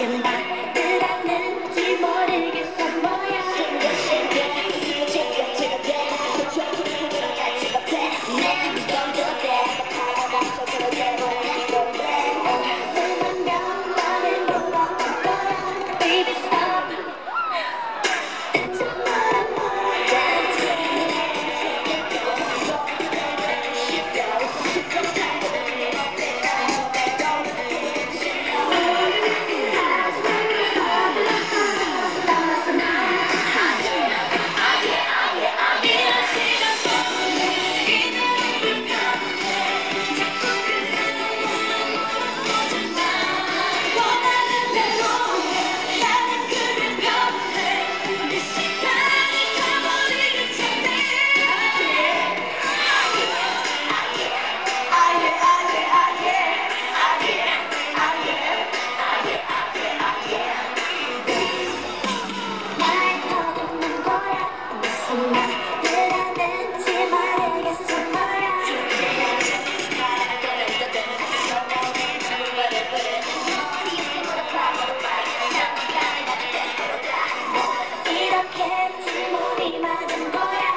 anymore. 이렇게 질문이 많은 거야.